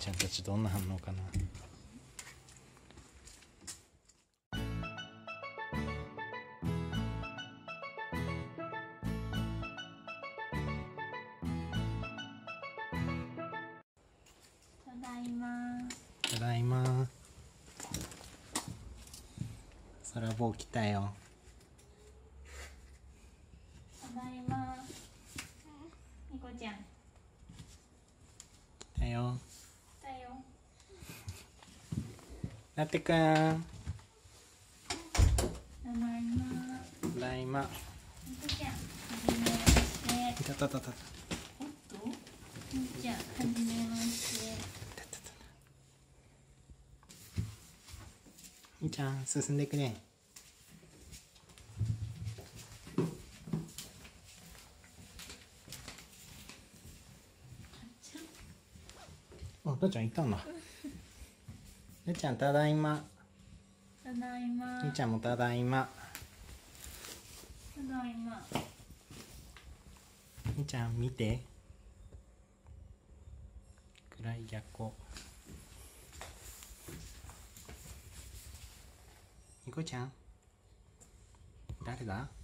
ちゃんたちどんな反応かな。ただいま。ただいま。空棒来たよ。ただいま。みこちゃん。来たよ来たよなってくん。ただいまいまみこちゃんはじめまして。いたたたたた。おっと？ゃんはじめまして。みーちゃん進んでくれあ、なちゃん？いたんだ。なちゃんただいま。ただいまちゃんもただいま。ただいまちゃん見て。暗い逆光。みこちゃん。誰だ？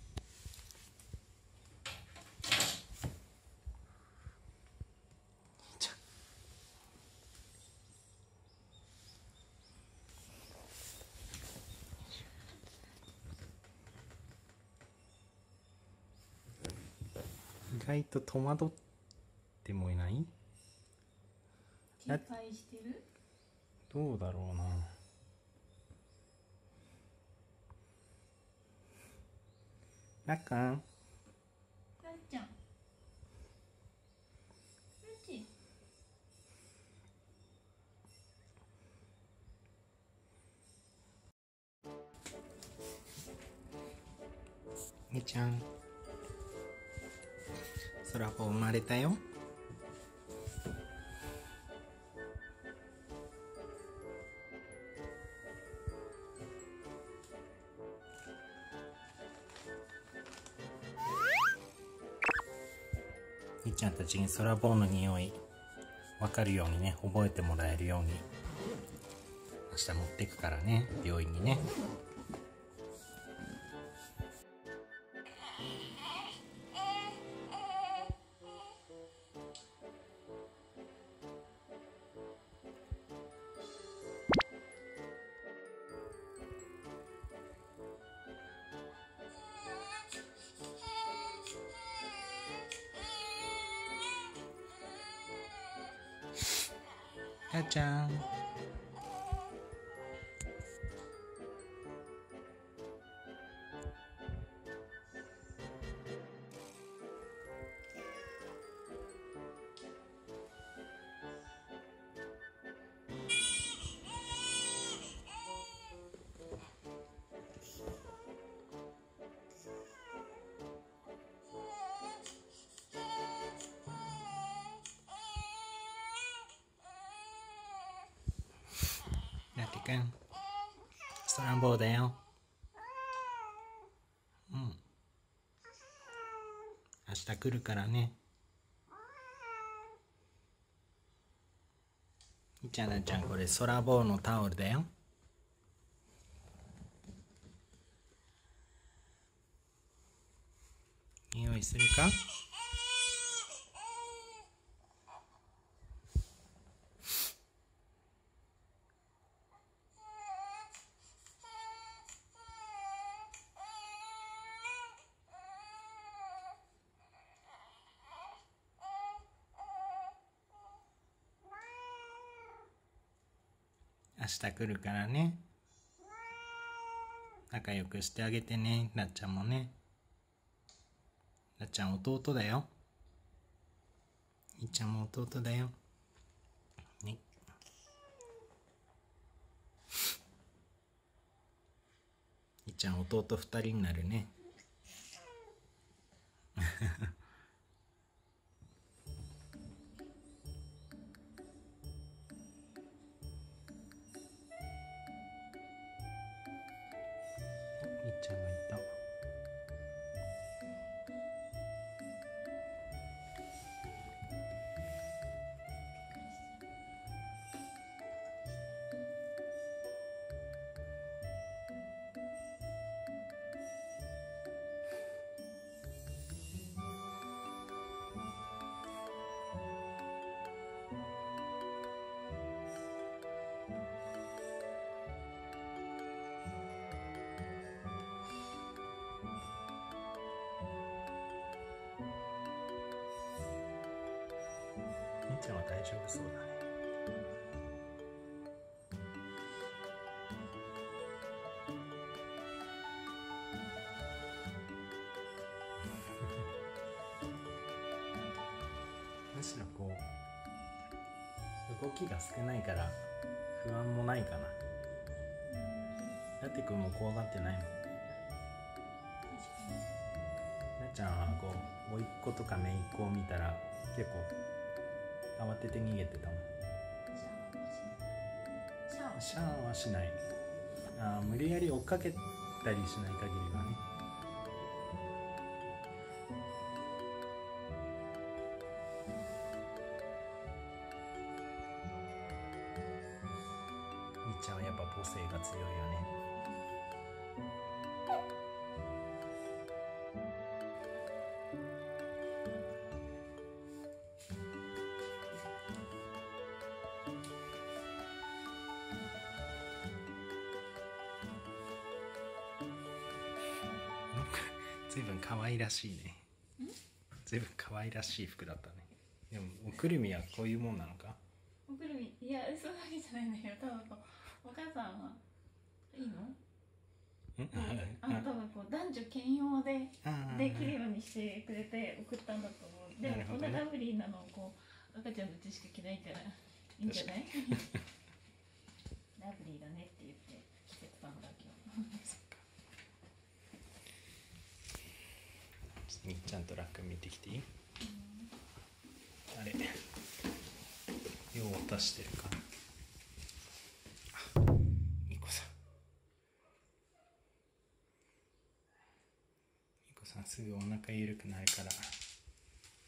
外と戸惑ってもいない？理解してる？どうだろうな。なっかん？なっちゃん。みーちゃん空子生まれたよ。みーちゃんたちに空棒の匂い分かるようにね覚えてもらえるように明日持ってくからね病院にね。やっちゃんなってくんストランボーだようん明日来るからね。いっちゃなちゃんこれ空ボーのタオルだよ。匂いするか？明日来るからね。仲良くしてあげてね。なっちゃんもね。なっちゃん弟だよ。いっちゃんも弟だよ。ね。いっちゃん弟二人になるね。みちゃんは大丈夫そうだね。むしろこう動きが少ないから不安もないかな。やってくんも怖がってないのなっちゃんはこう甥っ子とか姪っ子を見たら結構慌てて逃げてたもん。シャンはしない。あ無理やり追っかけたりしない限りはね。みっちゃんはやっぱ母性が強いよね。ずいぶん可愛らしいね。ずいぶん可愛らしい服だったね。でもおくるみはこういうもんなのか？おくるみいやそういうわけじゃないんだけど多分こうお母さんはいいの？うん？あの多分こう男女兼用でできるようにしてくれて送ったんだと思う。でもこんなラブリーなのをこう赤ちゃんのうちしか着ないからい？いんじゃない？ラ ブリーだねって言って着てたんだ今日みっちゃんとラック見てきていい？あれ。用を足してるかあみこさん。みこさんすぐお腹緩くなるから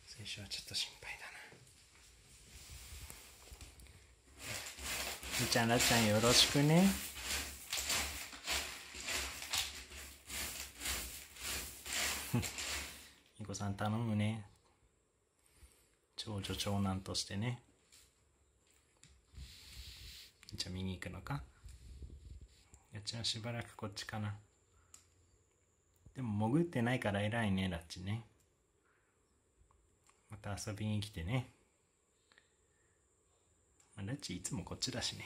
最初はちょっと心配だな。みちゃんらっちゃんよろしくね。みこさん頼むね。長女長男としてね。じゃあ見に行くのか。やっちゃんしばらくこっちかな。でも潜ってないから偉いねラッチね。また遊びに来てね。ラッチいつもこっちだしね。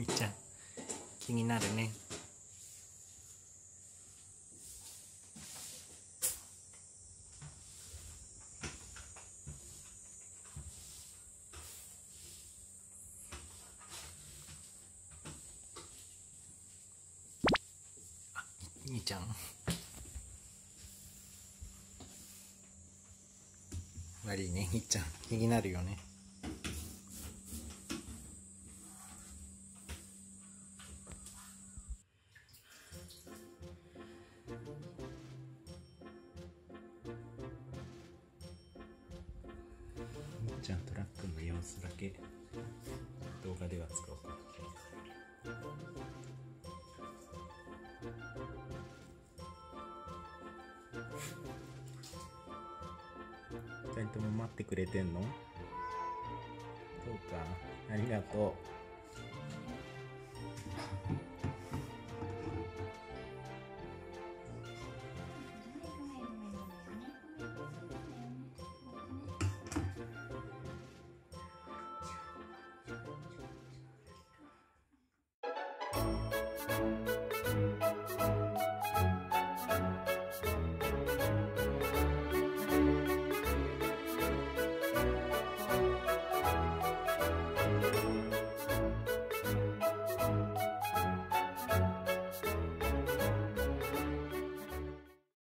みっちゃん気になるね。あみみちゃん。悪いねみっちゃん。気になるよね。ちゃんトラックの様子だけ動画では使おう。か二人とも待ってくれてんの？そうか。ありがとう。